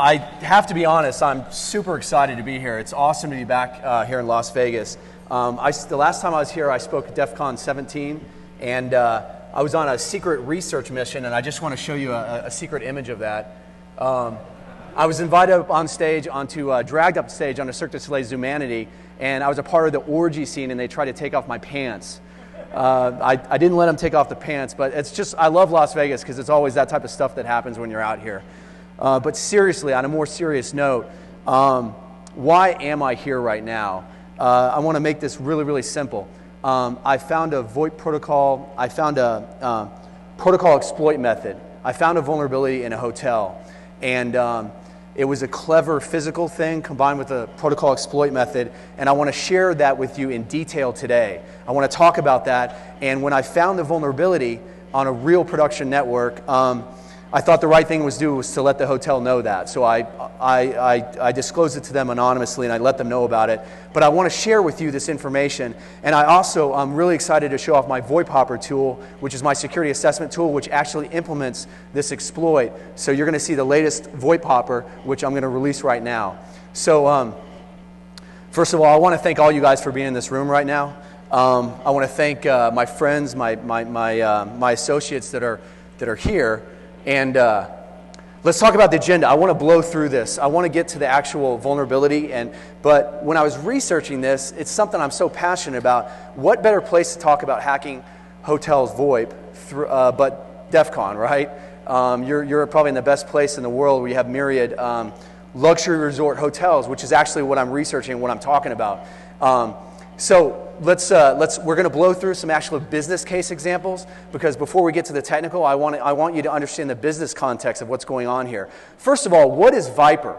I have to be honest, I'm super excited to be here. It's awesome to be back uh, here in Las Vegas. Um, I, the last time I was here, I spoke at DEF CON 17, and uh, I was on a secret research mission, and I just want to show you a, a secret image of that. Um, I was invited up on stage, onto uh, dragged up stage on a Cirque du Soleil's Zumanity, and I was a part of the orgy scene, and they tried to take off my pants. Uh, I, I, didn't let them take off the pants, but it's just, I love Las Vegas because it's always that type of stuff that happens when you're out here. Uh, but seriously, on a more serious note, um, why am I here right now? Uh, I want to make this really, really simple. Um, I found a VoIP protocol, I found a uh, protocol exploit method. I found a vulnerability in a hotel. And um, it was a clever physical thing combined with a protocol exploit method, and I want to share that with you in detail today. I want to talk about that, and when I found the vulnerability on a real production network, um, I thought the right thing was to do was to let the hotel know that. So I, I, I, I, disclosed it to them anonymously and I let them know about it. But I want to share with you this information. And I also, I'm really excited to show off my VoIP Hopper tool, which is my security assessment tool, which actually implements this exploit. So you're going to see the latest VoIP Hopper, which I'm going to release right now. So, um, first of all, I want to thank all you guys for being in this room right now. Um, I want to thank uh, my friends, my, my, my, uh, my associates that are, that are here. And uh, let's talk about the agenda. I want to blow through this. I want to get to the actual vulnerability. And, but when I was researching this, it's something I'm so passionate about. What better place to talk about hacking hotels VoIP through, uh, but DEF CON, right? Um, you're, you're probably in the best place in the world where you have myriad um, luxury resort hotels, which is actually what I'm researching what I'm talking about. Um, so let's, uh, let's, we're going to blow through some actual business case examples because before we get to the technical, I want, I want you to understand the business context of what's going on here. First of all, what is Viper?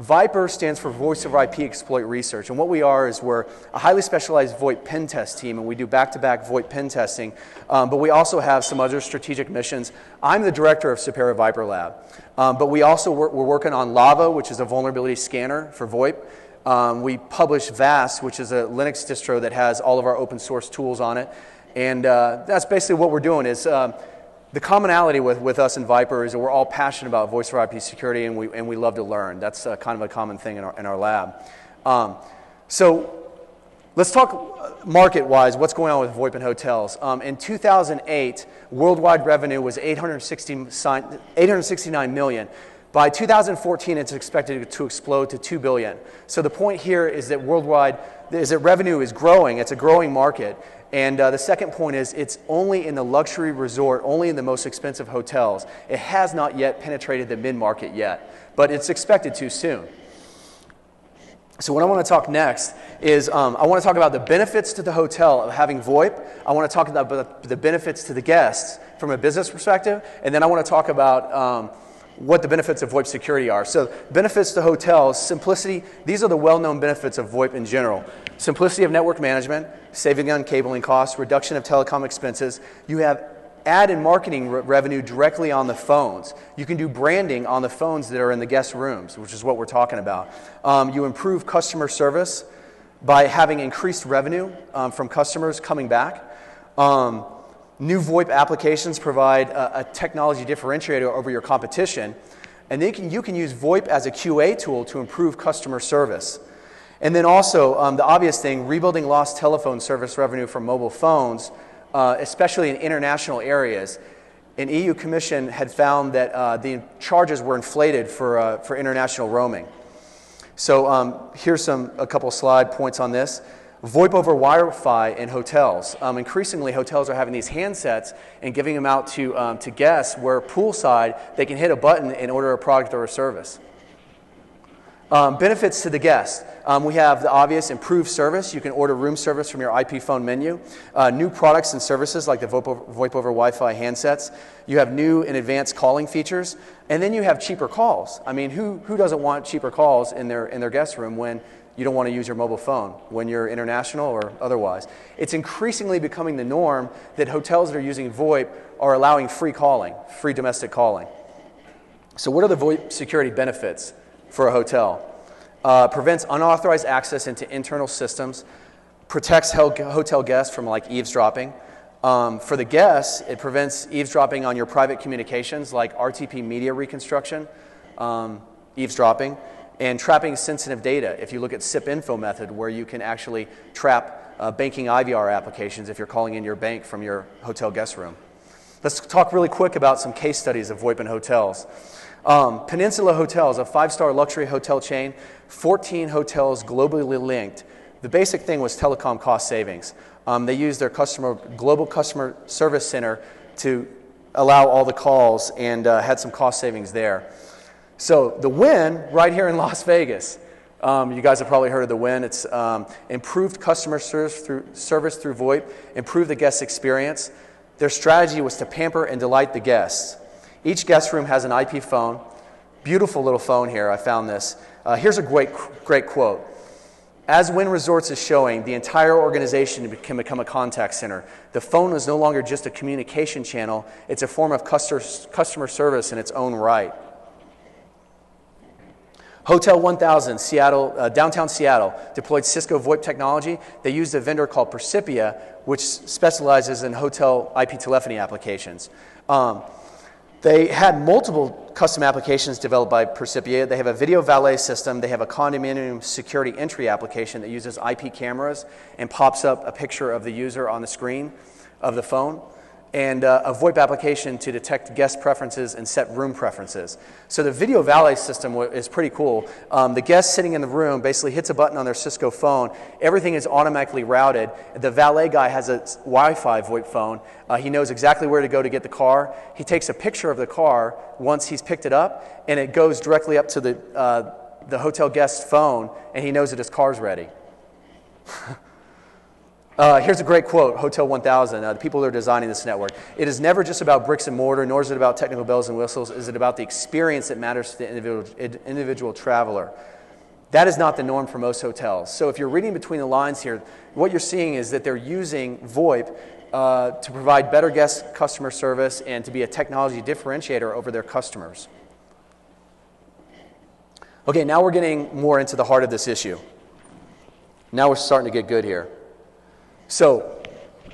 Viper stands for Voice over IP Exploit Research. And what we are is we're a highly specialized VoIP pen test team, and we do back to back VoIP pen testing. Um, but we also have some other strategic missions. I'm the director of Sapera Viper Lab. Um, but we also work, we're working on Lava, which is a vulnerability scanner for VoIP. Um, we publish VAST, which is a Linux distro that has all of our open source tools on it. And uh, that's basically what we're doing is um, the commonality with, with us and Viper is that we're all passionate about voice over IP security and we, and we love to learn. That's uh, kind of a common thing in our, in our lab. Um, so let's talk market-wise, what's going on with VoIP and hotels. Um, in 2008, worldwide revenue was 860, 869 million. By 2014, it's expected to explode to 2 billion. So the point here is that worldwide, is that revenue is growing. It's a growing market. And uh, the second point is it's only in the luxury resort, only in the most expensive hotels. It has not yet penetrated the mid market yet, but it's expected to soon. So, what I want to talk next is um, I want to talk about the benefits to the hotel of having VoIP. I want to talk about the benefits to the guests from a business perspective. And then I want to talk about um, what the benefits of VoIP security are. So, benefits to hotels, simplicity, these are the well known benefits of VoIP in general. Simplicity of network management, saving on cabling costs, reduction of telecom expenses. You have ad and marketing re- revenue directly on the phones. You can do branding on the phones that are in the guest rooms, which is what we're talking about. Um, you improve customer service by having increased revenue um, from customers coming back. Um, New VoIP applications provide a, a technology differentiator over your competition, and then can, you can use VoIP as a QA tool to improve customer service. And then also, um, the obvious thing rebuilding lost telephone service revenue from mobile phones, uh, especially in international areas. An EU Commission had found that uh, the charges were inflated for, uh, for international roaming. So um, here's some, a couple slide points on this. VoIP over Wi-Fi in hotels. Um, increasingly, hotels are having these handsets and giving them out to, um, to guests where poolside they can hit a button and order a product or a service. Um, benefits to the guest. Um, we have the obvious improved service. You can order room service from your IP phone menu. Uh, new products and services like the VoIP over, VoIP over Wi Fi handsets. You have new and advanced calling features. And then you have cheaper calls. I mean, who, who doesn't want cheaper calls in their, in their guest room when you don't want to use your mobile phone when you're international or otherwise. It's increasingly becoming the norm that hotels that are using VoIP are allowing free calling, free domestic calling. So, what are the VoIP security benefits for a hotel? Uh, prevents unauthorized access into internal systems, protects hotel guests from like eavesdropping. Um, for the guests, it prevents eavesdropping on your private communications like RTP media reconstruction. Um, eavesdropping, and trapping sensitive data. If you look at SIP info method, where you can actually trap uh, banking IVR applications if you're calling in your bank from your hotel guest room. Let's talk really quick about some case studies of VoIP in hotels. Um, Peninsula Hotels, a five star luxury hotel chain, 14 hotels globally linked. The basic thing was telecom cost savings. Um, they used their customer, global customer service center to allow all the calls and uh, had some cost savings there. So the win right here in Las Vegas. Um, you guys have probably heard of the win. It's um, improved customer service through, service through VoIP, improve the guest experience. Their strategy was to pamper and delight the guests. Each guest room has an IP phone. Beautiful little phone here. I found this. Uh, here's a great, great quote. As Wynn Resorts is showing, the entire organization can become a contact center. The phone is no longer just a communication channel, it's a form of customer service in its own right. Hotel 1000, Seattle, uh, downtown Seattle, deployed Cisco VoIP technology. They used a vendor called Percipia, which specializes in hotel IP telephony applications. Um, they had multiple custom applications developed by Percipia. They have a video valet system. They have a condominium security entry application that uses IP cameras and pops up a picture of the user on the screen of the phone and uh, a VoIP application to detect guest preferences and set room preferences. So the video valet system is pretty cool. Um, the guest sitting in the room basically hits a button on their Cisco phone. Everything is automatically routed. The valet guy has a Wi-Fi VoIP phone. Uh, he knows exactly where to go to get the car. He takes a picture of the car once he's picked it up, and it goes directly up to the, uh, the hotel guest's phone, and he knows that his car's ready. Uh, here's a great quote Hotel 1000, uh, the people that are designing this network. It is never just about bricks and mortar, nor is it about technical bells and whistles. Is it about the experience that matters to the individual, individual traveler? That is not the norm for most hotels. So if you're reading between the lines here, what you're seeing is that they're using VoIP uh, to provide better guest customer service and to be a technology differentiator over their customers. Okay, now we're getting more into the heart of this issue. Now we're starting to get good here. So,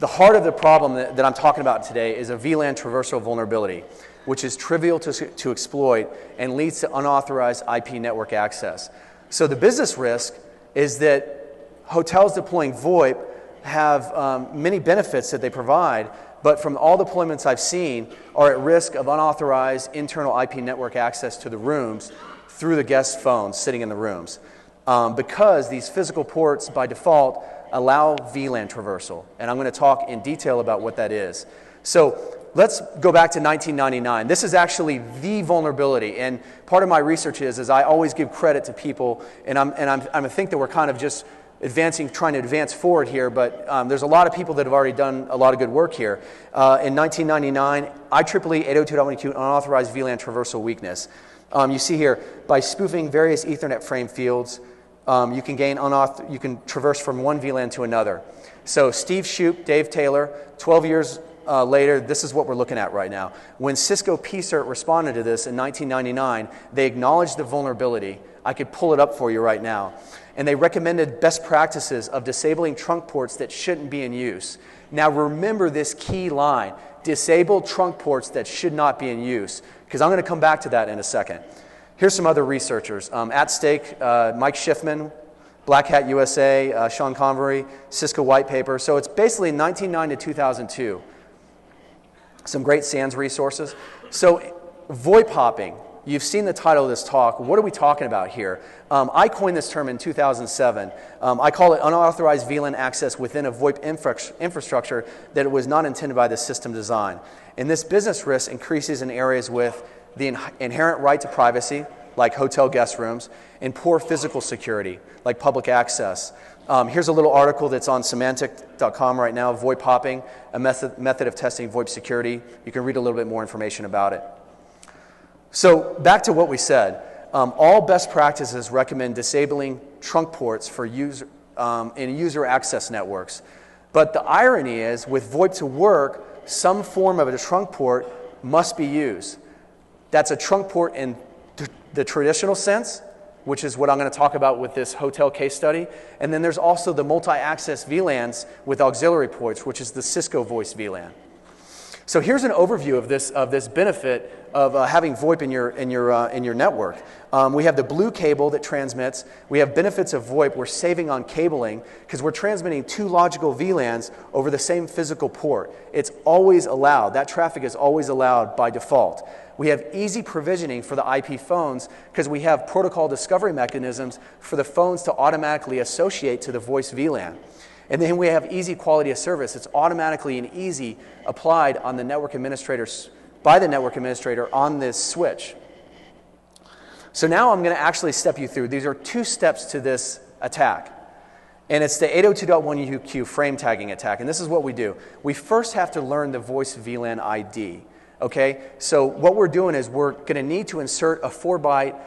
the heart of the problem that, that I'm talking about today is a VLAN traversal vulnerability, which is trivial to, to exploit and leads to unauthorized IP network access. So, the business risk is that hotels deploying VoIP have um, many benefits that they provide, but from all deployments I've seen, are at risk of unauthorized internal IP network access to the rooms through the guest phones sitting in the rooms. Um, because these physical ports, by default, allow VLAN traversal. And I'm going to talk in detail about what that is. So let's go back to 1999. This is actually the vulnerability. And part of my research is, is I always give credit to people, and, I'm, and I'm, I'm think that we're kind of just advancing, trying to advance forward here, but um, there's a lot of people that have already done a lot of good work here. Uh, in 1999, IEEE 802.12 unauthorized VLAN traversal weakness. Um, you see here, by spoofing various Ethernet frame fields, um, you can gain unauth- you can traverse from one VLAN to another. So Steve Shoup, Dave Taylor, 12 years uh, later, this is what we're looking at right now. When Cisco PCERT responded to this in 1999, they acknowledged the vulnerability. I could pull it up for you right now. And they recommended best practices of disabling trunk ports that shouldn't be in use. Now remember this key line disable trunk ports that should not be in use, because I'm going to come back to that in a second. Here's some other researchers. Um, at stake, uh, Mike Schiffman, Black Hat USA, uh, Sean Convery, Cisco White Paper. So it's basically 1990 to 2002. Some great SANS resources. So VoIP hopping, you've seen the title of this talk. What are we talking about here? Um, I coined this term in 2007. Um, I call it unauthorized VLAN access within a VoIP infra- infrastructure that was not intended by the system design. And this business risk increases in areas with the in- inherent right to privacy, like hotel guest rooms, and poor physical security, like public access. Um, here's a little article that's on semantic.com right now VoIP hopping, a method, method of testing VoIP security. You can read a little bit more information about it. So, back to what we said. Um, all best practices recommend disabling trunk ports for user, um, in user access networks. But the irony is, with VoIP to work, some form of a trunk port must be used. That's a trunk port in the traditional sense, which is what I'm going to talk about with this hotel case study. And then there's also the multi access VLANs with auxiliary ports, which is the Cisco voice VLAN. So here's an overview of this, of this benefit of uh, having VoIP in your, in your, uh, in your network. Um, we have the blue cable that transmits. We have benefits of VoIP. We're saving on cabling because we're transmitting two logical VLANs over the same physical port. It's always allowed. That traffic is always allowed by default. We have easy provisioning for the IP phones because we have protocol discovery mechanisms for the phones to automatically associate to the voice VLAN. And then we have easy quality of service. It's automatically and easy applied on the network administrators by the network administrator on this switch. So now I'm going to actually step you through. These are two steps to this attack. And it's the 802.1UQ frame tagging attack. And this is what we do. We first have to learn the voice VLAN ID. Okay? So what we're doing is we're going to need to insert a 4 byte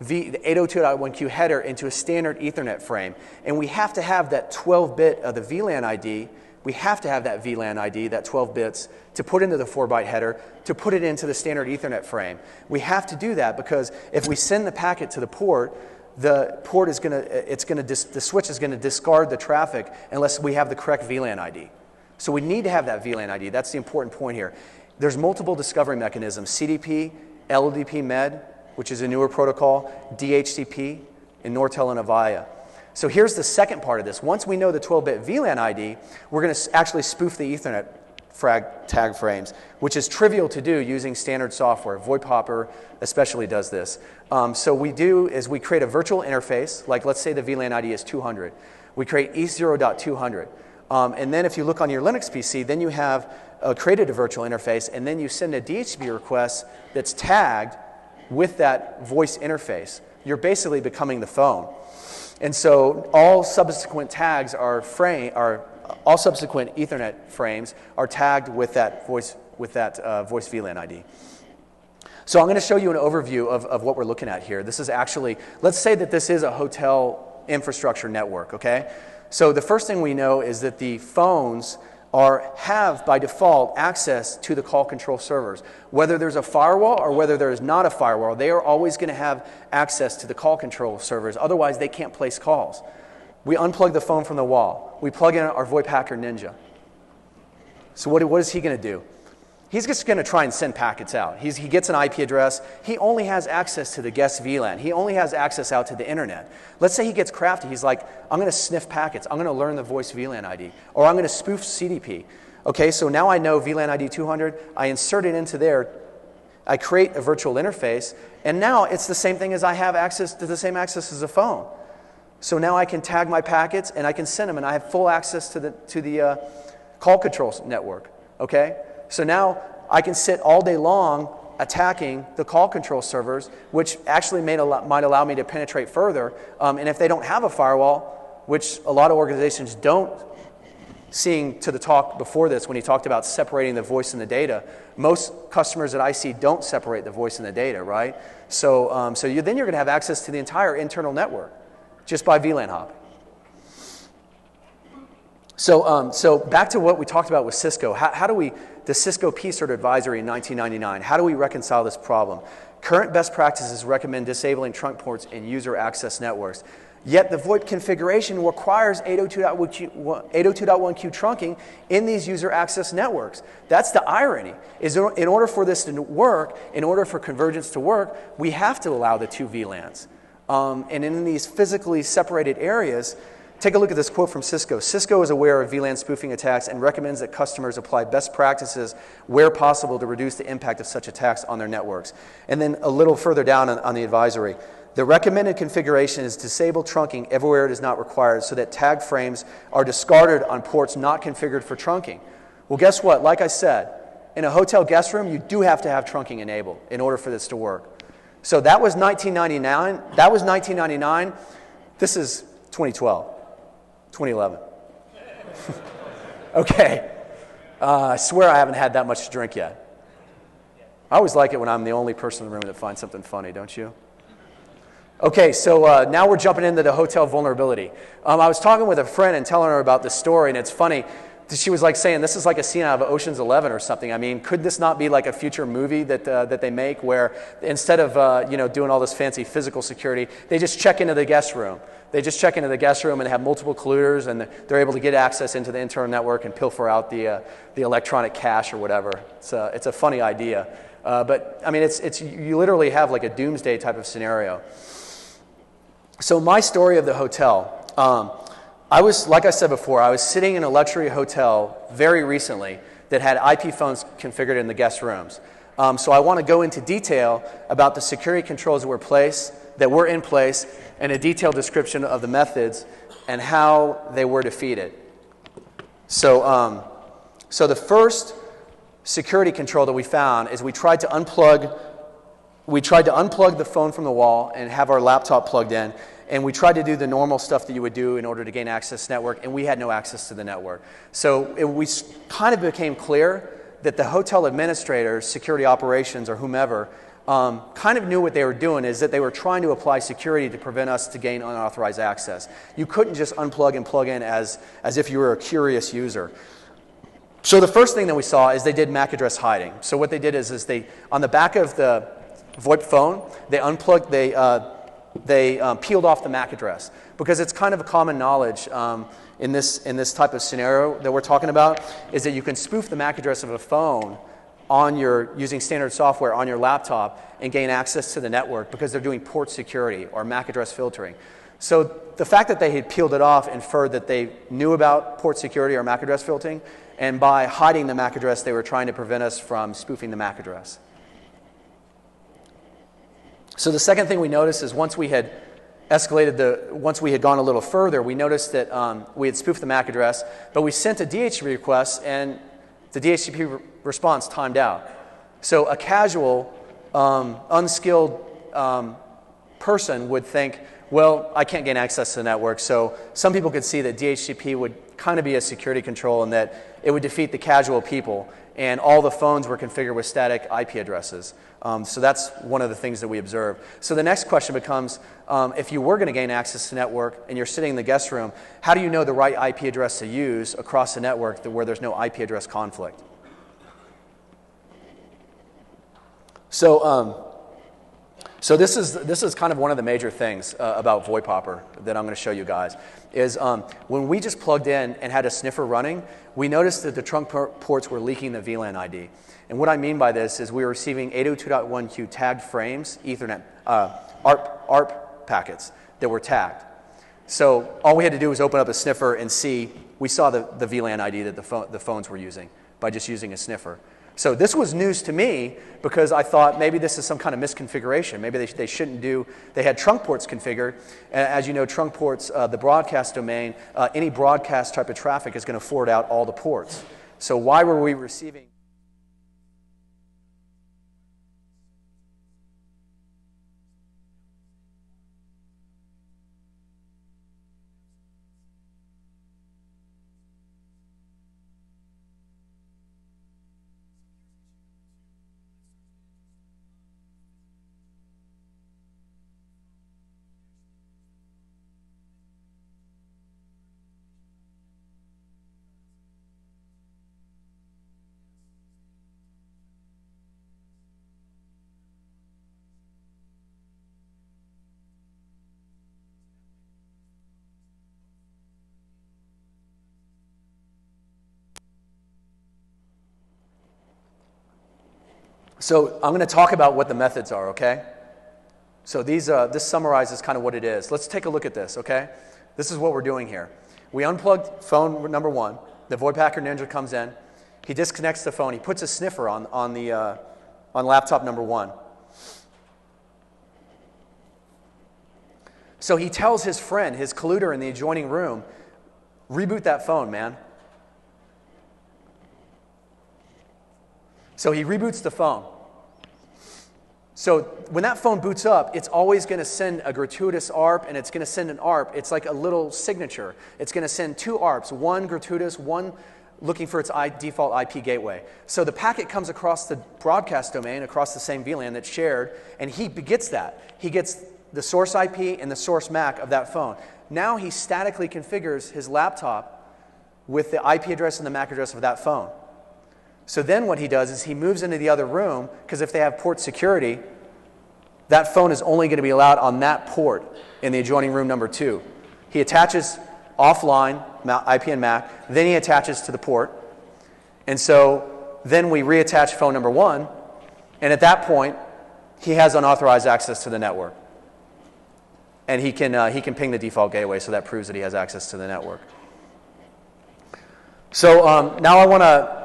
v, the 802.1q header into a standard Ethernet frame. And we have to have that 12 bit of the VLAN ID. We have to have that VLAN ID, that 12 bits, to put into the 4 byte header, to put it into the standard Ethernet frame. We have to do that because if we send the packet to the port, the port is going to, it's going to, the switch is going to discard the traffic unless we have the correct VLAN ID. So we need to have that VLAN ID. That's the important point here. There's multiple discovery mechanisms CDP, LDP MED, which is a newer protocol, DHCP, and Nortel and Avaya. So here's the second part of this. Once we know the 12 bit VLAN ID, we're going to actually spoof the Ethernet frag tag frames, which is trivial to do using standard software. VoIP Hopper especially does this. Um, so we do is we create a virtual interface, like let's say the VLAN ID is 200. We create E0.200. Um, and then if you look on your Linux PC, then you have uh, created a virtual interface, and then you send a DHCP request that's tagged with that voice interface. You're basically becoming the phone. And so all subsequent tags are frame are all subsequent Ethernet frames are tagged with that voice with that uh, voice VLAN ID. So I'm going to show you an overview of, of what we're looking at here. This is actually, let's say that this is a hotel infrastructure network, okay? So the first thing we know is that the phones are have by default access to the call control servers. Whether there's a firewall or whether there is not a firewall, they are always going to have access to the call control servers. Otherwise, they can't place calls. We unplug the phone from the wall. We plug in our VoIP Hacker Ninja. So what, what is he going to do? He's just going to try and send packets out. He's, he gets an IP address. He only has access to the guest VLAN. He only has access out to the internet. Let's say he gets crafty. He's like, I'm going to sniff packets. I'm going to learn the voice VLAN ID. Or I'm going to spoof CDP. Okay, so now I know VLAN ID 200. I insert it into there. I create a virtual interface. And now it's the same thing as I have access to the same access as a phone. So now I can tag my packets and I can send them, and I have full access to the, to the uh, call control network. Okay? So now I can sit all day long attacking the call control servers, which actually might allow me to penetrate further. Um, and if they don't have a firewall, which a lot of organizations don't, seeing to the talk before this when he talked about separating the voice and the data, most customers that I see don't separate the voice and the data, right? So, um, so you, then you're going to have access to the entire internal network just by VLAN hopping. So, um, so back to what we talked about with Cisco. How, how do we the Cisco PCERT advisory in 1999. How do we reconcile this problem? Current best practices recommend disabling trunk ports in user access networks. Yet the VoIP configuration requires 802.1q trunking in these user access networks. That's the irony. Is in order for this to work, in order for convergence to work, we have to allow the two VLANs. Um, and in these physically separated areas, Take a look at this quote from Cisco. Cisco is aware of VLAN spoofing attacks and recommends that customers apply best practices where possible to reduce the impact of such attacks on their networks. And then a little further down on, on the advisory, the recommended configuration is disable trunking everywhere it is not required so that tag frames are discarded on ports not configured for trunking. Well, guess what? Like I said, in a hotel guest room, you do have to have trunking enabled in order for this to work. So that was 1999. That was 1999. This is 2012. 2011. okay. Uh, I swear I haven't had that much to drink yet. I always like it when I'm the only person in the room that finds something funny, don't you? Okay, so uh, now we're jumping into the hotel vulnerability. Um, I was talking with a friend and telling her about this story, and it's funny. She was like saying, this is like a scene out of Ocean's Eleven or something. I mean, could this not be like a future movie that, uh, that they make where instead of uh, you know, doing all this fancy physical security, they just check into the guest room? They just check into the guest room and have multiple colluders, and they're able to get access into the internal network and pilfer out the, uh, the electronic cache or whatever. It's a, it's a funny idea. Uh, but I mean, it's, it's, you literally have like a doomsday type of scenario. So, my story of the hotel. Um, I was, like I said before, I was sitting in a luxury hotel very recently that had IP phones configured in the guest rooms. Um, so I want to go into detail about the security controls that were, placed, that were in place and a detailed description of the methods and how they were defeated. So, um, so the first security control that we found is we tried to unplug we tried to unplug the phone from the wall and have our laptop plugged in and we tried to do the normal stuff that you would do in order to gain access to network and we had no access to the network so it, we kind of became clear that the hotel administrators security operations or whomever um, kind of knew what they were doing is that they were trying to apply security to prevent us to gain unauthorized access. You couldn't just unplug and plug in as, as if you were a curious user. So the first thing that we saw is they did MAC address hiding. So what they did is, is they, on the back of the VoIP phone, they unplugged, they, uh, they um, peeled off the MAC address because it's kind of a common knowledge um, in, this, in this type of scenario that we're talking about is that you can spoof the MAC address of a phone on your using standard software on your laptop and gain access to the network because they're doing port security or MAC address filtering. So the fact that they had peeled it off inferred that they knew about port security or MAC address filtering, and by hiding the MAC address, they were trying to prevent us from spoofing the MAC address. So the second thing we noticed is once we had escalated the, once we had gone a little further, we noticed that um, we had spoofed the MAC address, but we sent a DHCP request and the DHCP re- response timed out. So a casual, um, unskilled um, person would think, well, I can't gain access to the network. So some people could see that DHCP would kind of be a security control and that it would defeat the casual people. And all the phones were configured with static IP addresses. Um, so that's one of the things that we observe. So the next question becomes um, if you were going to gain access to network and you're sitting in the guest room, how do you know the right IP address to use across the network where there's no IP address conflict? So, um, so this is, this is kind of one of the major things uh, about VoIPhopper that I'm going to show you guys. Is um, when we just plugged in and had a sniffer running, we noticed that the trunk ports were leaking the VLAN ID. And what I mean by this is we were receiving 802.1q tagged frames, Ethernet, uh, ARP, ARP packets that were tagged. So all we had to do was open up a sniffer and see, we saw the, the VLAN ID that the, phone, the phones were using by just using a sniffer. So this was news to me because I thought maybe this is some kind of misconfiguration. Maybe they, they shouldn't do, they had trunk ports configured. And as you know, trunk ports, uh, the broadcast domain, uh, any broadcast type of traffic is going to forward out all the ports. So why were we receiving? So I'm going to talk about what the methods are, okay? So these, uh, this summarizes kind of what it is. Let's take a look at this, okay? This is what we're doing here. We unplugged phone number one. The VoIP Hacker Ninja comes in. He disconnects the phone. He puts a sniffer on, on, the, uh, on laptop number one. So he tells his friend, his colluder in the adjoining room, reboot that phone, man. So he reboots the phone. So when that phone boots up, it's always going to send a gratuitous ARP and it's going to send an ARP. It's like a little signature. It's going to send two ARPs, one gratuitous, one looking for its default IP gateway. So the packet comes across the broadcast domain, across the same VLAN that's shared, and he gets that. He gets the source IP and the source MAC of that phone. Now he statically configures his laptop with the IP address and the MAC address of that phone. So then what he does is he moves into the other room because if they have port security, that phone is only going to be allowed on that port in the adjoining room number two. He attaches offline IP and MAC, then he attaches to the port. And so then we reattach phone number one, and at that point, he has unauthorized access to the network. And he can, uh, he can ping the default gateway, so that proves that he has access to the network. So um, now I want to.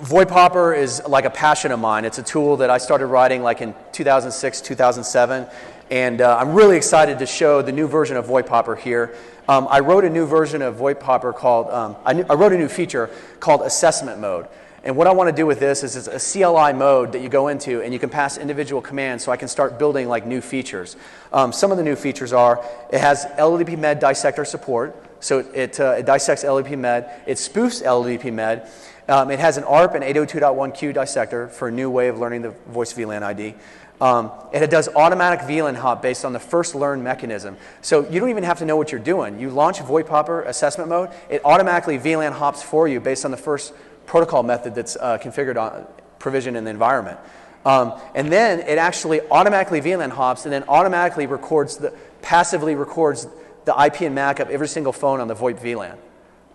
VoIP Hopper is like a passion of mine. It's a tool that I started writing like in 2006, 2007. And uh, I'm really excited to show the new version of VoIP Hopper here. Um, I wrote a new version of VoIP Hopper called, um, I, I, wrote a new feature called Assessment Mode. And what I want to do with this is it's a CLI mode that you go into and you can pass individual commands so I can start building like new features. Um, some of the new features are it has LLDP med dissector support. So it, uh, it dissects LLDP med, it spoofs LLDP med. Um, it has an ARP and 802.1q dissector for a new way of learning the voice VLAN ID. Um, and it does automatic VLAN hop based on the first learn mechanism. So you don't even have to know what you're doing. You launch VoIP Hopper assessment mode, it automatically VLAN hops for you based on the first protocol method that's uh, configured on provision in the environment. Um, and then it actually automatically VLAN hops and then automatically records the, passively records the IP and MAC of every single phone on the VoIP VLAN.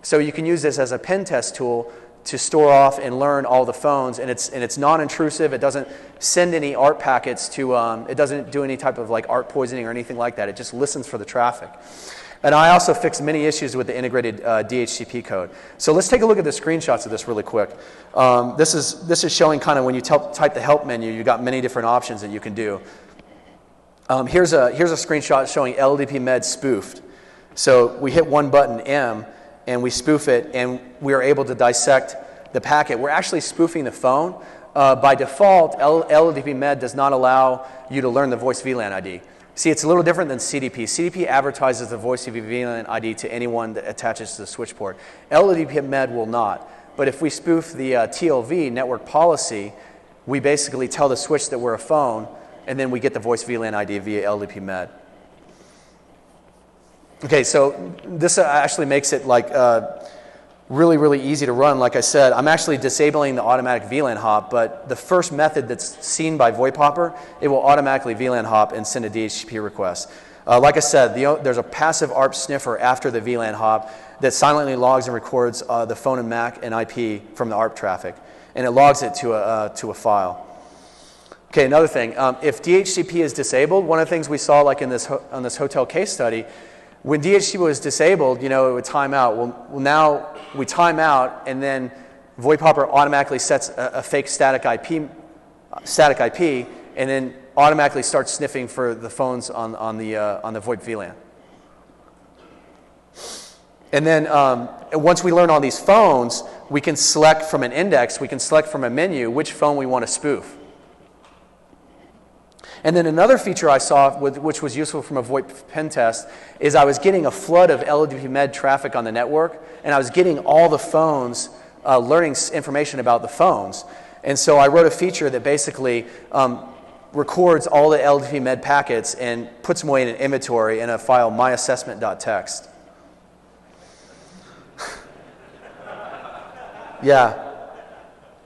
So you can use this as a pen test tool to store off and learn all the phones, and it's, and it's non-intrusive. It doesn't send any ARP packets to, um, it doesn't do any type of like ARP poisoning or anything like that. It just listens for the traffic. And I also fixed many issues with the integrated uh, DHCP code. So let's take a look at the screenshots of this really quick. Um, this, is, this is showing kind of when you type the help menu, you've got many different options that you can do. Um, here's, a, here's a screenshot showing LDP Med spoofed. So we hit one button, M, and we spoof it, and we are able to dissect the packet. We're actually spoofing the phone. Uh, by default, LDP Med does not allow you to learn the voice VLAN ID. See, it's a little different than CDP. CDP advertises the voice VLAN ID to anyone that attaches to the switch port. LDP Med will not. But if we spoof the uh, TLV network policy, we basically tell the switch that we're a phone, and then we get the voice VLAN ID via LDP Med. Okay, so this actually makes it like uh, really, really easy to run. Like I said, I'm actually disabling the automatic VLAN hop, but the first method that's seen by VoIP Hopper, it will automatically VLAN hop and send a DHCP request. Uh, like I said, the, there's a passive ARP sniffer after the VLAN hop that silently logs and records uh, the phone and MAC and IP from the ARP traffic, and it logs it to a, uh, to a file. Okay, another thing, um, if DHCP is disabled, one of the things we saw like in this, on this hotel case study when DHCP was disabled, you know, it would time out. Well, well now we time out, and then VoIP Hopper automatically sets a, a fake static IP, static IP, and then automatically starts sniffing for the phones on, on, the, uh, on the VoIP VLAN. And then um, once we learn all these phones, we can select from an index, we can select from a menu which phone we want to spoof. And then another feature I saw, with, which was useful from a VoIP pen test, is I was getting a flood of LDP Med traffic on the network, and I was getting all the phones uh, learning information about the phones. And so I wrote a feature that basically um, records all the LDP Med packets and puts them away in an inventory in a file myassessment.txt. yeah.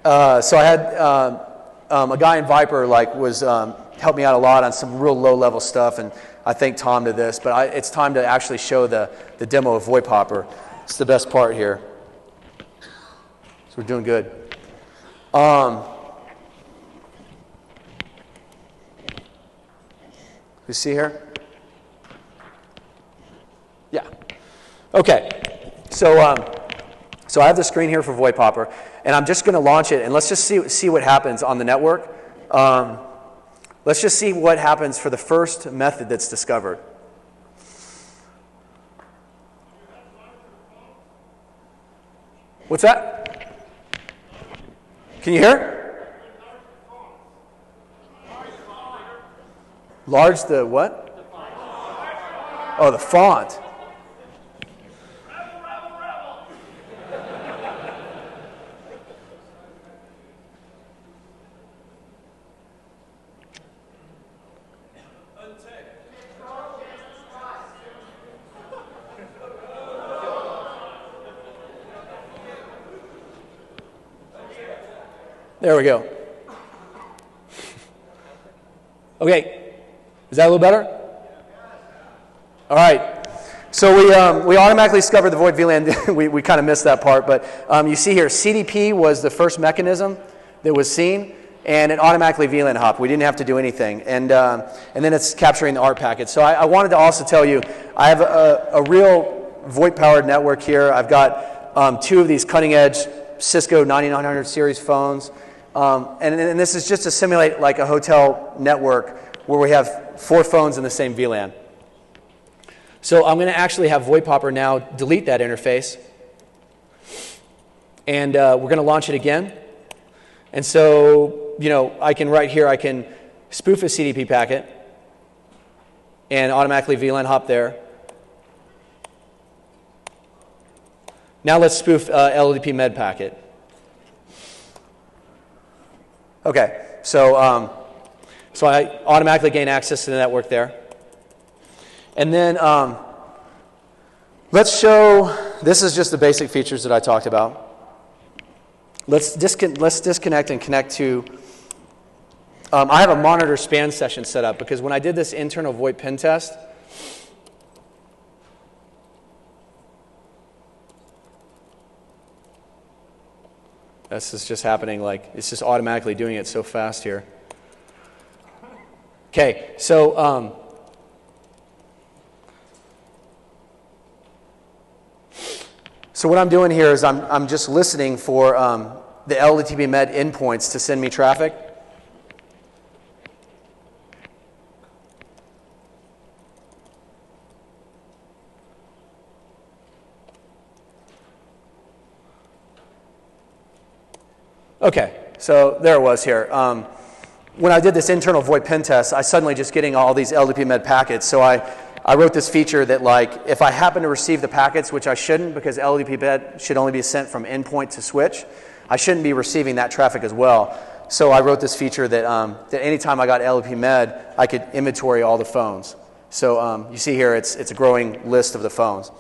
Uh, so I had uh, um, a guy in Viper like was um, helped me out a lot on some real low level stuff, and I thank Tom to this. But I, it's time to actually show the, the demo of VoIP Hopper. It's the best part here. So we're doing good. Um, you see here? Yeah. Okay. So, um, so I have the screen here for VoIP Hopper, and I'm just going to launch it, and let's just see, see what happens on the network. Um, Let's just see what happens for the first method that's discovered. What's that? Can you hear? Large the what? Oh, the font. There we go. Okay, is that a little better? All right. So we, um, we automatically discovered the void VLAN. we we kind of missed that part, but um, you see here, CDP was the first mechanism that was seen, and it automatically VLAN hopped. We didn't have to do anything, and um, and then it's capturing the ARP packet. So I, I wanted to also tell you, I have a, a real VoIP-powered network here. I've got um, two of these cutting-edge Cisco 9900 series phones, um, and, and this is just to simulate like a hotel network where we have four phones in the same VLAN. So I'm going to actually have VoIP VoIPOpper now delete that interface. And uh, we're going to launch it again. And so, you know, I can right here, I can spoof a CDP packet and automatically VLAN hop there. Now let's spoof uh, LDP med packet. Okay, so, um, so I automatically gain access to the network there. And then um, let's show, this is just the basic features that I talked about. Let's, discon- let's disconnect and connect to, um, I have a monitor span session set up because when I did this internal VoIP pen test, This is just happening like, it's just automatically doing it so fast here. Okay, so um, So what I'm doing here is I'm, I'm just listening for um, the LDTB Med endpoints to send me traffic. Okay, so there it was here. Um, when I did this internal VoIP pen test, I suddenly just getting all these LDP Med packets. So I I wrote this feature that like if I happen to receive the packets, which I shouldn't because LDP med should only be sent from endpoint to switch, I shouldn't be receiving that traffic as well. So I wrote this feature that, um, that anytime I got LDP med, I could inventory all the phones. So um, you see here, it's, it's a growing list of the phones.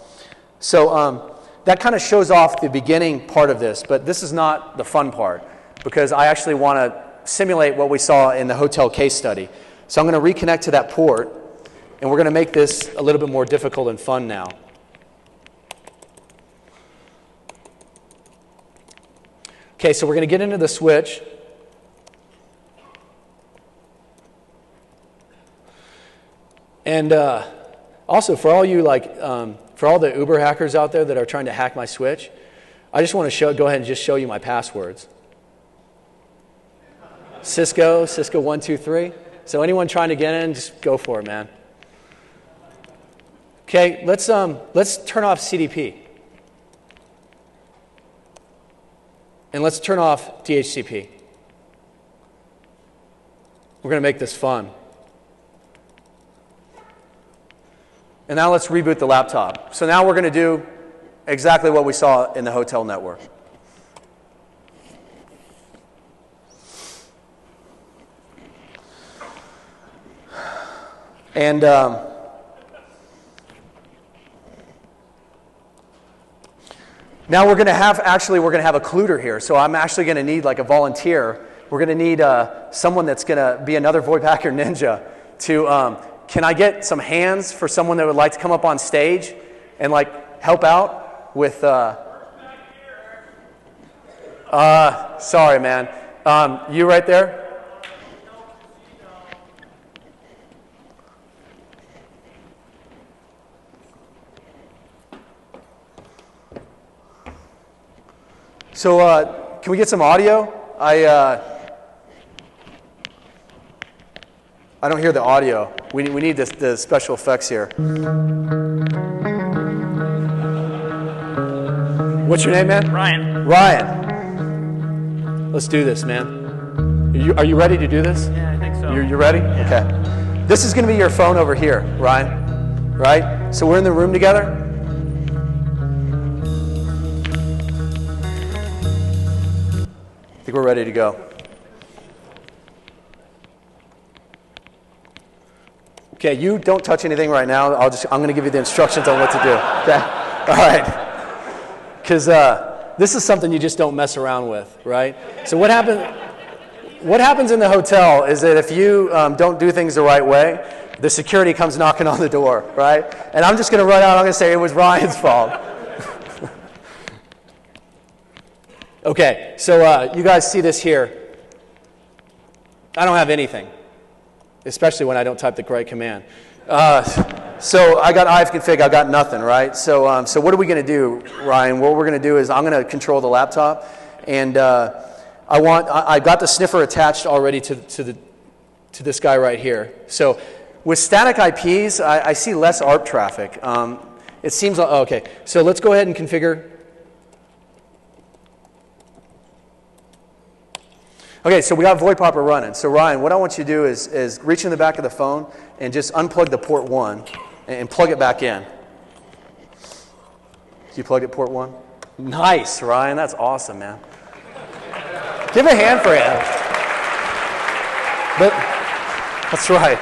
So um, that kind of shows off the beginning part of this, but this is not the fun part because I actually want to simulate what we saw in the hotel case study. So I'm going to reconnect to that port and we're going to make this a little bit more difficult and fun now. Okay, so we're going to get into the switch. And uh, also, for all you like, um, for all the Uber hackers out there that are trying to hack my switch, I just want to show, go ahead and just show you my passwords. Cisco, Cisco one two three. So anyone trying to get in, just go for it, man. Okay, let's, um, let's turn off CDP. And let's turn off DHCP. We're going to make this fun. And now let's reboot the laptop. So now we're going to do exactly what we saw in the hotel network. And um, Now we're going to have, actually, we're going to have a cluter here. So I'm actually going to need like a volunteer. We're going to need uh, someone that's going to be another VoIP hacker ninja to, um, can I get some hands for someone that would like to come up on stage and like help out with, uh, uh sorry, man. Um, you right there? So, uh, can we get some audio? I, uh, I don't hear the audio. We, we need this, the special effects here. What's your name, man? Ryan. Ryan. Let's do this, man. Are you, are you ready to do this? Yeah, I think so. You're, you ready? Yeah. Okay. This is going to be your phone over here, Ryan. Right? So we're in the room together. I think we're ready to go. Okay, you don't touch anything right now. I'll just, I'm going to give you the instructions on what to do. Okay? All right. Because uh, this is something you just don't mess around with, right? So what happened? what happens in the hotel is that if you um, don't do things the right way, the security comes knocking on the door, right? And I'm just going to run out. I'm going to say it was Ryan's fault. okay, so uh, you guys see this here. I don't have anything, especially when I don't type the correct command. Uh, so I got ifconfig, I got nothing, right? So, um, so what are we going to do, Ryan? What we're going to do is I'm going to control the laptop, and uh, I want I, I, got the sniffer attached already to, to, the, to this guy right here. So with static IPs, I, I see less ARP traffic. Um, it seems oh, okay. So let's go ahead and configure. Okay, so we got VoIP running. So Ryan, what I want you to do is, is reach in the back of the phone and just unplug the port one and plug it back in. You plugged it port one? Nice, Ryan. That's awesome, man. Give a hand for him. But that's right.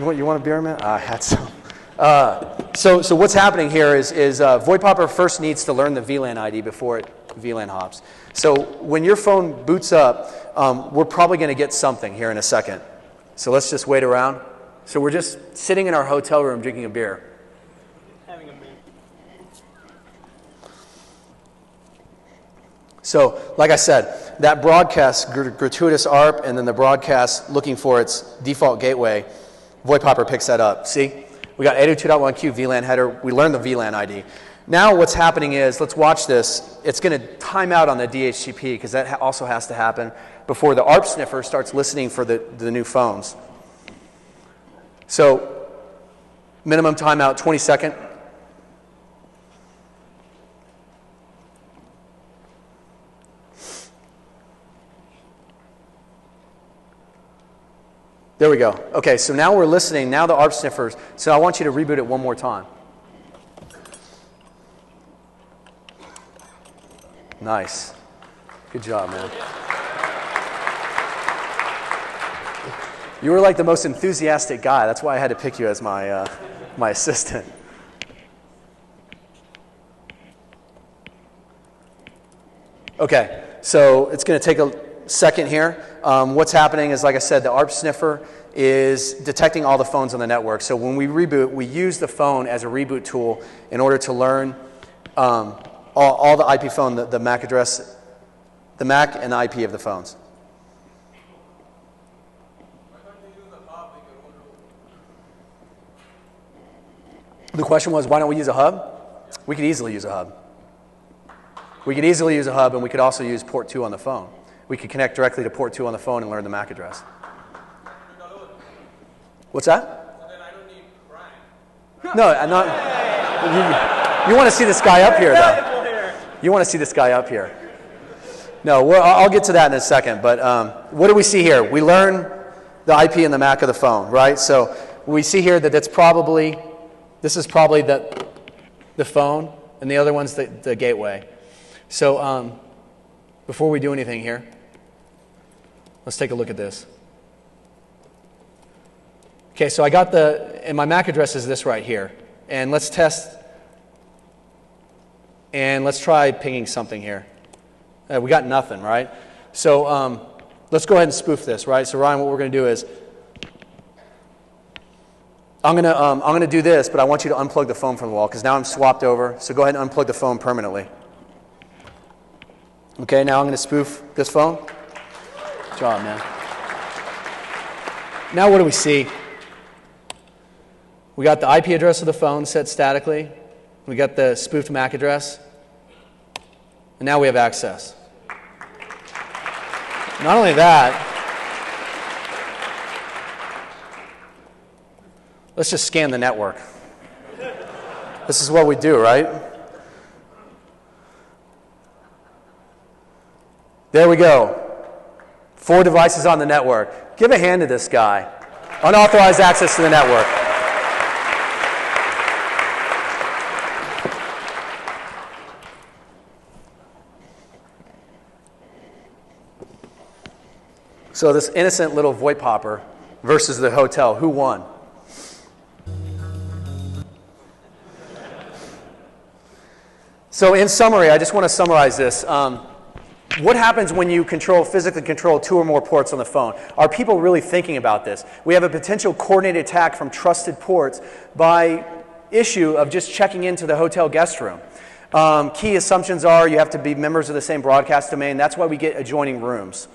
You want, you want a beer, man? I had some. Uh, so, so what's happening here is, is uh, VoIP first needs to learn the VLAN ID before it VLAN hops. So when your phone boots up, um, we're probably going to get something here in a second. So let's just wait around. So we're just sitting in our hotel room drinking a beer. Having a beer. So, like I said, that broadcast, gr- gratuitous ARP, and then the broadcast looking for its default gateway, VoIP Hopper picks that up. See? We got 802.1q VLAN header. We learned the VLAN ID. Now what's happening is, let's watch this. It's going to time out on the DHCP because that also has to happen before the ARP sniffer starts listening for the, the new phones. So, minimum timeout 20 second. There we go. Okay, so now we're listening. Now the ARP sniffers. So I want you to reboot it one more time. Nice. Good job, man. You were like the most enthusiastic guy. That's why I had to pick you as my, uh, my assistant. Okay, so it's going to take a second here. Um, what's happening is, like I said, the ARP sniffer is detecting all the phones on the network. So when we reboot, we use the phone as a reboot tool in order to learn um, all, all, the IP phone, the, the MAC address, the MAC and IP of the phones. The question was, why don't we use a hub? We could easily use a hub. We could easily use a hub, and we could also use port 2 on the phone. We could connect directly to port 2 on the phone and learn the MAC address. What's that? No, I'm not. You, you want to see this guy up here, though. You want to see this guy up here. No, I'll get to that in a second. But um, what do we see here? We learn the IP and the MAC of the phone, right? So we see here that it's probably this is probably the, the phone, and the other one's the, the gateway. So um, before we do anything here, let's take a look at this. Okay, so I got the, and my MAC address is this right here. And let's test, and let's try pinging something here. Uh, we got nothing, right? So um, let's go ahead and spoof this, right? So Ryan, what we're going to do is I'm going to um, I'm going to do this, but I want you to unplug the phone from the wall because now I'm swapped over. So go ahead and unplug the phone permanently. Okay, now I'm going to spoof this phone. Good job, man. Now what do we see? We got the IP address of the phone set statically. We got the spoofed MAC address. And now we have access. Not only that, Let's just scan the network. This is what we do, right? There we go. Four devices on the network. Give a hand to this guy. Unauthorized access to the network. So, this innocent little VoIP hopper versus the hotel, who won? So, in summary, I just want to summarize this. Um, what happens when you control physically control two or more ports on the phone? Are people really thinking about this? We have a potential coordinated attack from trusted ports by issue of just checking into the hotel guest room. Um, key assumptions are you have to be members of the same broadcast domain. That's why we get adjoining rooms.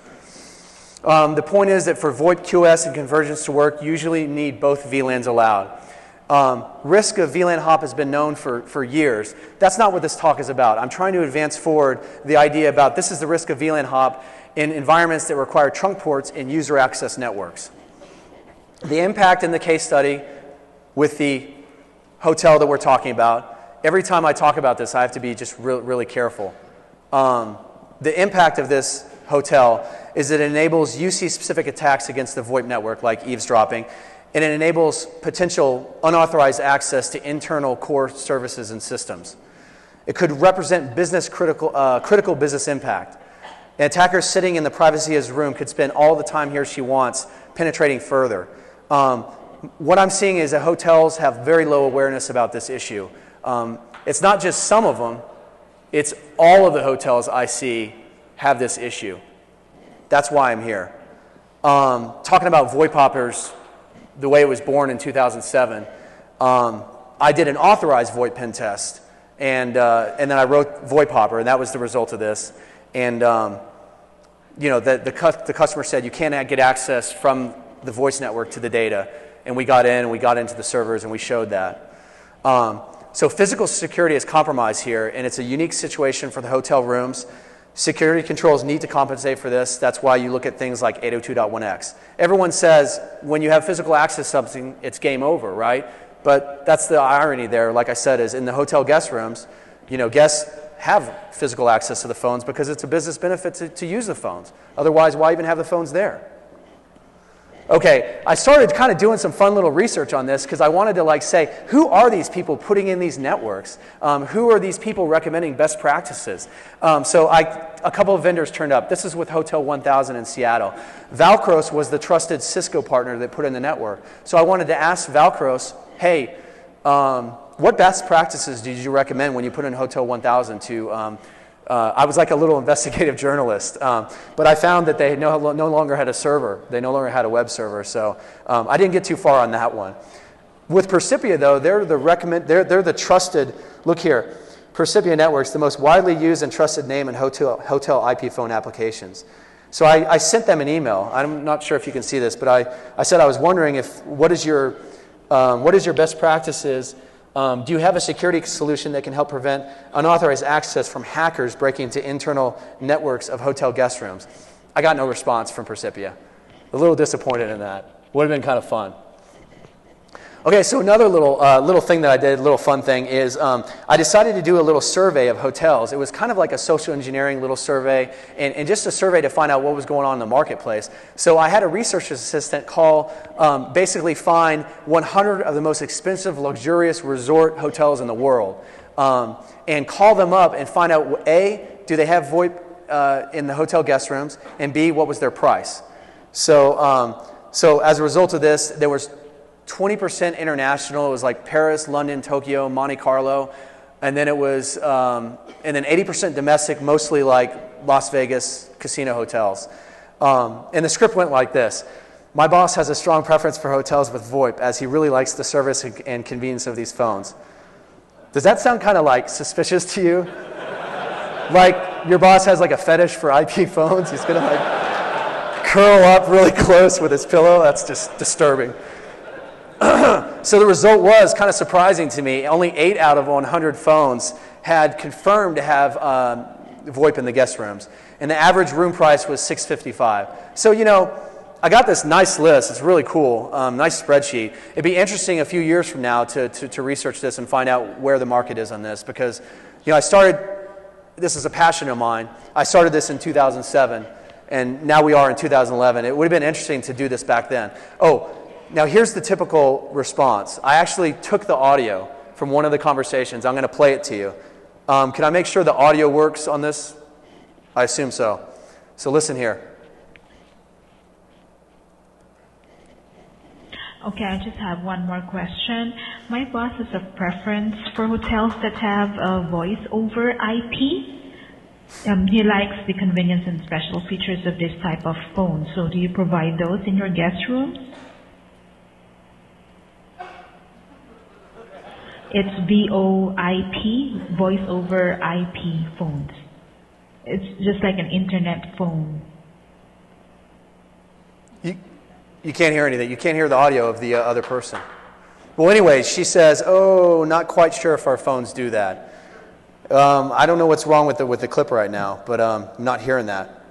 Um, the point is that for VoIP QoS and convergence to work, you usually need both VLANs allowed. Um, risk of VLAN hop has been known for, for years. That's not what this talk is about. I'm trying to advance forward the idea about this is the risk of VLAN hop in environments that require trunk ports in user access networks. The impact in the case study with the hotel that we're talking about, every time I talk about this, I have to be just re really careful. Um, the impact of this hotel is it enables UC specific attacks against the VoIP network, like eavesdropping, and it enables potential unauthorized access to internal core services and systems. It could represent business critical, uh, critical business impact. An attacker sitting in the privacy of his room could spend all the time he or she wants penetrating further. Um, what I'm seeing is that hotels have very low awareness about this issue. Um, it's not just some of them, it's all of the hotels I see have this issue. That's why I'm here. Um, talking about VoIP hoppers, the way it was born in 2007, um, I did an authorized VoIP pen test, and, uh, and then I wrote VoIP Hopper, and that was the result of this. And um, you know, the, the, cu the customer said you can't get access from the voice network to the data. And we got in, and we got into the servers, and we showed that. Um, so physical security is compromised here, and it's a unique situation for the hotel rooms. Security controls need to compensate for this. That's why you look at things like 802.1x. Everyone says when you have physical access to something, it's game over, right? But that's the irony there, like I said, is in the hotel guest rooms, you know, guests have physical access to the phones because it's a business benefit to, to use the phones. Otherwise, why even have the phones there? Okay, I started kind of doing some fun little research on this because I wanted to like say, who are these people putting in these networks? Um, who are these people recommending best practices? Um, so I, a couple of vendors turned up. This is with Hotel 1000 in Seattle. Valcros was the trusted Cisco partner that put in the network. So I wanted to ask Valcros, hey, um, what best practices did you recommend when you put in Hotel 1000 to um, uh, I was like a little investigative journalist, um, but I found that they no, no, longer had a server. They no longer had a web server, so um, I didn't get too far on that one. With Percipia, though, they're the recommend, they're, they're the trusted. Look here, Percipia Networks, the most widely used and trusted name in hotel, hotel IP phone applications. So I, I, sent them an email. I'm not sure if you can see this, but I, I said I was wondering if what is your um, what is your best practices um, do you have a security solution that can help prevent unauthorized access from hackers breaking into internal networks of hotel guest rooms? I got no response from Percipia. A little disappointed in that. Would have been kind of fun. Okay, so another little, uh, little thing that I did, a little fun thing, is um, I decided to do a little survey of hotels. It was kind of like a social engineering little survey, and, and just a survey to find out what was going on in the marketplace. So I had a research assistant call, um, basically find 100 of the most expensive, luxurious resort hotels in the world, um, and call them up and find out, A, do they have VoIP uh, in the hotel guest rooms, and B, what was their price? So, um, so as a result of this, there was 20% international. It was like Paris, London, Tokyo, Monte Carlo. And then it was, um, and then 80% domestic, mostly like Las Vegas casino hotels. Um, and the script went like this My boss has a strong preference for hotels with VoIP as he really likes the service and convenience of these phones. Does that sound kind of like suspicious to you? like your boss has like a fetish for IP phones? He's gonna like curl up really close with his pillow? That's just disturbing. so the result was kind of surprising to me. Only 8 out of 100 phones had confirmed to have um, VoIP in the guest rooms. And the average room price was 655 So, you know, I got this nice list. It's really cool, um, nice spreadsheet. It'd be interesting a few years from now to, to, to research this and find out where the market is on this because, you know, I started, this is a passion of mine. I started this in 2007 and now we are in 2011. It would have been interesting to do this back then. Oh, now, here's the typical response. I actually took the audio from one of the conversations. I'm going to play it to you. Um, can I make sure the audio works on this? I assume so. So listen here. Okay, I just have one more question. My boss has a preference for hotels that have a voice over IP. Um, he likes the convenience and special features of this type of phone. So, do you provide those in your guest rooms? It's VoIP, voice over IP phones. It's just like an internet phone. You, you can't hear anything. You can't hear the audio of the uh, other person. Well, anyway, she says, "Oh, not quite sure if our phones do that." Um, I don't know what's wrong with the with the clip right now, but um, I'm not hearing that.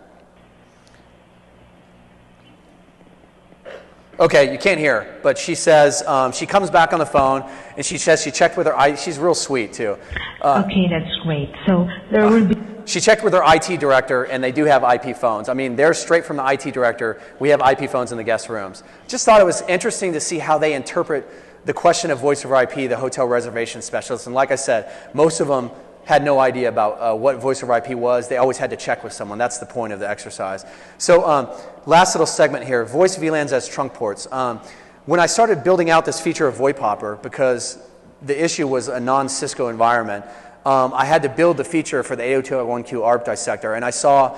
Okay, you can't hear, but she says um, she comes back on the phone and she says she checked with her. I, she's real sweet too. Uh, okay, that's great. So there will be. She checked with her IT director, and they do have IP phones. I mean, they're straight from the IT director. We have IP phones in the guest rooms. Just thought it was interesting to see how they interpret the question of voice over IP, the hotel reservation specialists. And like I said, most of them had no idea about uh, what voice over IP was. They always had to check with someone. That's the point of the exercise. So, um, last little segment here voice VLANs as trunk ports. Um, when I started building out this feature of VoIP Hopper, because the issue was a non Cisco environment, um, I had to build the feature for the 802.1q ARP dissector, and I saw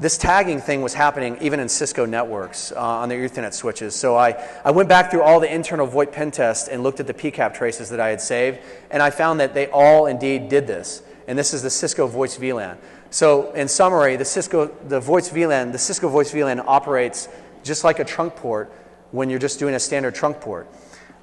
this tagging thing was happening even in Cisco networks uh, on their Ethernet switches. So I, I went back through all the internal VoIP pen tests and looked at the PCAP traces that I had saved, and I found that they all indeed did this. And this is the Cisco Voice VLAN. So in summary, the Cisco the Voice VLAN, the Cisco Voice VLAN operates just like a trunk port when you're just doing a standard trunk port.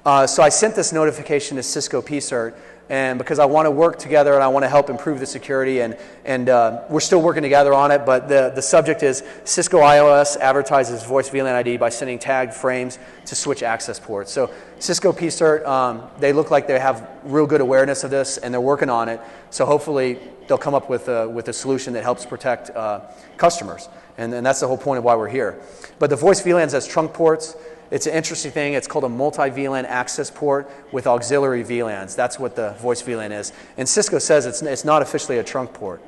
Uh, so I sent this notification to Cisco PCERT and because I want to work together and I want to help improve the security. And, and uh, we're still working together on it, but the, the subject is Cisco IOS advertises voice VLAN ID by sending tagged frames to switch access ports. So Cisco PCERT, um, they look like they have real good awareness of this and they're working on it. So hopefully they'll come up with a, with a solution that helps protect uh, customers. And, and that's the whole point of why we're here. But the voice VLANs as trunk ports, it's an interesting thing. It's called a multi-VLAN access port with auxiliary VLANs. That's what the voice VLAN is. And Cisco says it's, it's not officially a trunk port.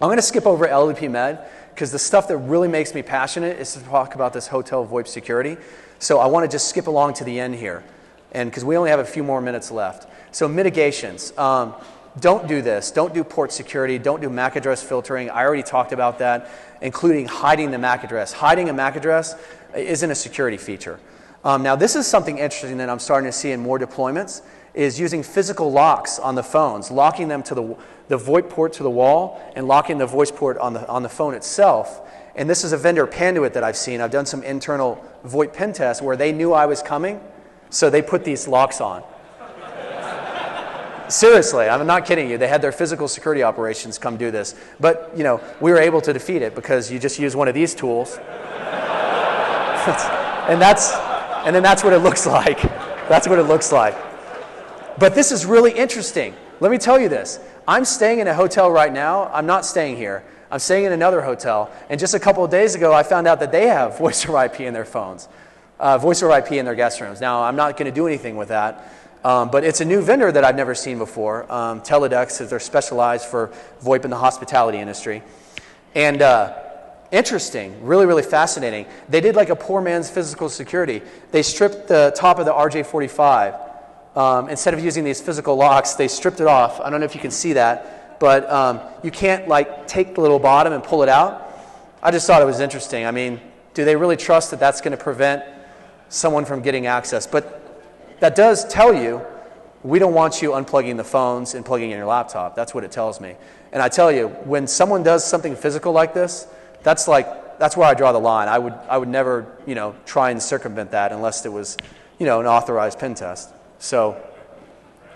I'm going to skip over LDP Med because the stuff that really makes me passionate is to talk about this hotel VoIP security. So I want to just skip along to the end here, and because we only have a few more minutes left. So mitigations. Um, don't do this. Don't do port security. Don't do MAC address filtering. I already talked about that, including hiding the MAC address. Hiding a MAC address isn't a security feature. Um, now, this is something interesting that I'm starting to see in more deployments is using physical locks on the phones, locking them to the, the VoIP port to the wall and locking the voice port on the, on the phone itself. And this is a vendor Panduit that I've seen. I've done some internal VoIP pen tests where they knew I was coming, so they put these locks on. Seriously, I'm not kidding you. They had their physical security operations come do this. But, you know, we were able to defeat it because you just use one of these tools and that's and then that's what it looks like. That's what it looks like. But this is really interesting. Let me tell you this. I'm staying in a hotel right now. I'm not staying here. I'm staying in another hotel. And just a couple of days ago, I found out that they have voice over IP in their phones, uh, voice over IP in their guest rooms. Now, I'm not going to do anything with that. Um, but it's a new vendor that I've never seen before. Um, Teledex they're specialized for VoIP in the hospitality industry. And uh, Interesting, really, really fascinating. They did like a poor man's physical security. They stripped the top of the RJ45. Um, instead of using these physical locks, they stripped it off. I don't know if you can see that, but um, you can't like take the little bottom and pull it out. I just thought it was interesting. I mean, do they really trust that that's going to prevent someone from getting access? But that does tell you we don't want you unplugging the phones and plugging in your laptop. That's what it tells me. And I tell you, when someone does something physical like this, that's like that's where I draw the line. I would I would never you know try and circumvent that unless it was you know an authorized pen test. So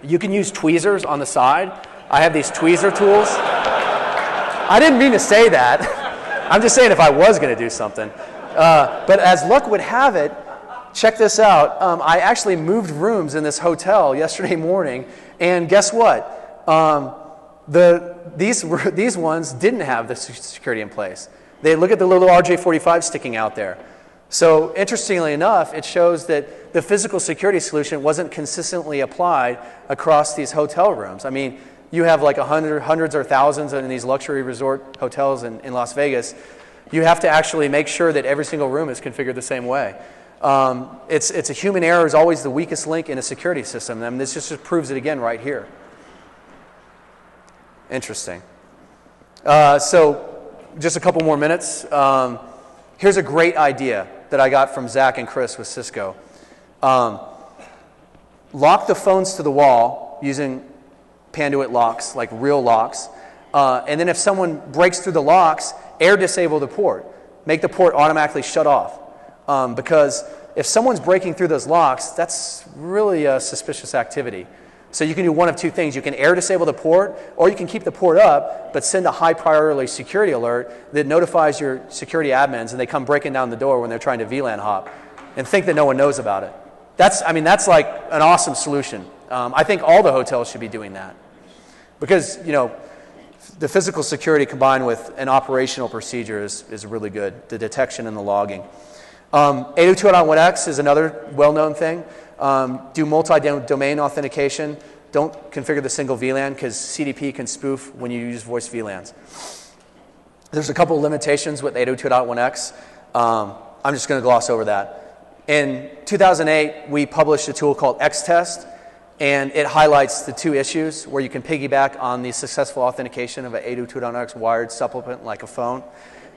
you can use tweezers on the side. I have these tweezer tools. I didn't mean to say that. I'm just saying if I was going to do something. Uh, but as luck would have it, check this out. Um, I actually moved rooms in this hotel yesterday morning, and guess what? Um, the, these, these ones didn't have the security in place. They look at the little RJ45 sticking out there. So, interestingly enough, it shows that the physical security solution wasn't consistently applied across these hotel rooms. I mean, you have like a hundred, hundreds or thousands in these luxury resort hotels in, in Las Vegas. You have to actually make sure that every single room is configured the same way. Um, it's, it's a human error is always the weakest link in a security system. I mean, this just proves it again right here. Interesting. Uh, so, just a couple more minutes. Um, here's a great idea that I got from Zach and Chris with Cisco. Um, lock the phones to the wall using Panduit locks, like real locks. Uh, and then if someone breaks through the locks, air disable the port. Make the port automatically shut off. Um, because if someone's breaking through those locks, that's really a suspicious activity. So you can do one of two things. You can air disable the port, or you can keep the port up, but send a high priority security alert that notifies your security admins and they come breaking down the door when they're trying to VLAN hop and think that no one knows about it. That's, I mean, that's like an awesome solution. Um, I think all the hotels should be doing that. Because, you know, the physical security combined with an operational procedure is, is really good, the detection and the logging. Um, 802.1x is another well known thing. Um, do multi domain authentication. Don't configure the single VLAN because CDP can spoof when you use voice VLANs. There's a couple limitations with 802.1x. Um, I'm just going to gloss over that. In 2008, we published a tool called Xtest, and it highlights the two issues where you can piggyback on the successful authentication of an 802.1x wired supplement like a phone,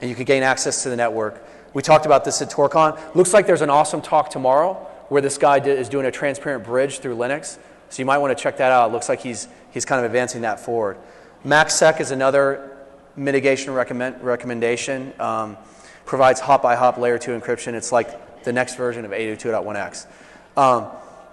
and you can gain access to the network. We talked about this at TorCon. Looks like there's an awesome talk tomorrow where this guy did, is doing a transparent bridge through Linux. So you might want to check that out. It looks like he's, he's kind of advancing that forward. MACsec is another mitigation recommend, recommendation. Um, provides hop by hop layer 2 encryption. It's like the next version of 802.1x. Um,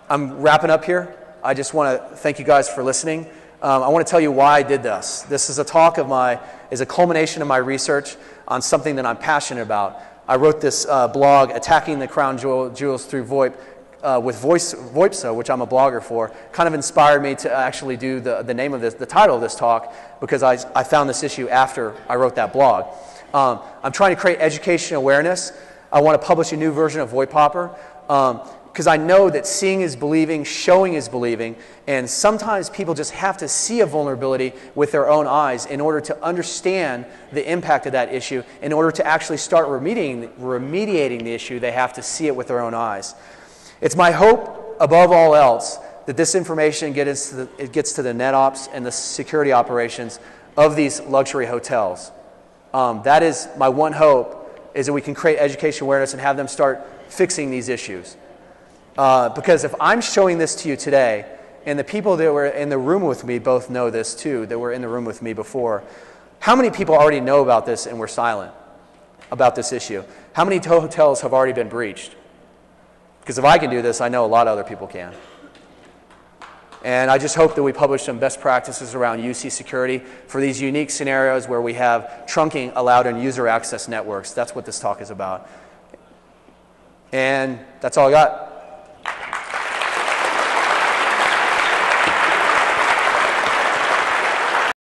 I'm wrapping up here. I just want to thank you guys for listening. Um, I want to tell you why I did this. This is a talk of my, is a culmination of my research on something that I'm passionate about. I wrote this uh, blog, Attacking the Crown Jewels Through VoIP, uh, with Voice, VoIPSO, which I'm a blogger for, kind of inspired me to actually do the, the name of this, the title of this talk, because I, I found this issue after I wrote that blog. Um, I'm trying to create education awareness. I want to publish a new version of VoIP Hopper. Um, because I know that seeing is believing, showing is believing, and sometimes people just have to see a vulnerability with their own eyes in order to understand the impact of that issue. In order to actually start remediating, remediating the issue, they have to see it with their own eyes. It's my hope, above all else, that this information gets to the, it gets to the net ops and the security operations of these luxury hotels. Um, that is my one hope, is that we can create education awareness and have them start fixing these issues. Uh, because if I'm showing this to you today, and the people that were in the room with me both know this too, that were in the room with me before, how many people already know about this and were silent about this issue? How many hotels have already been breached? Because if I can do this, I know a lot of other people can. And I just hope that we publish some best practices around UC security for these unique scenarios where we have trunking allowed in user access networks. That's what this talk is about. And that's all I got.